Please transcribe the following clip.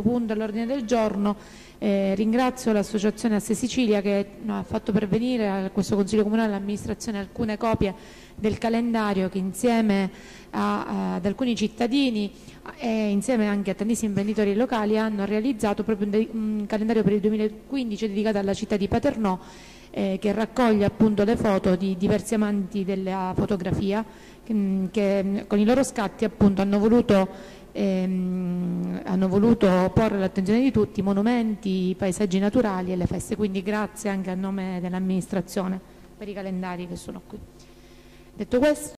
punto all'ordine del giorno. Eh, ringrazio l'associazione Asse Sicilia che ha fatto pervenire a questo Consiglio Comunale all'amministrazione alcune copie del calendario che insieme a, ad alcuni cittadini e insieme anche a tantissimi imprenditori locali hanno realizzato proprio un, un calendario per il 2015 dedicato alla città di Paternò eh, che raccoglie appunto le foto di diversi amanti della fotografia che, che con i loro scatti appunto hanno voluto ehm, hanno voluto porre l'attenzione di tutti i monumenti, i paesaggi naturali e le feste, quindi grazie anche a nome dell'amministrazione per i calendari che sono qui. Detto questo,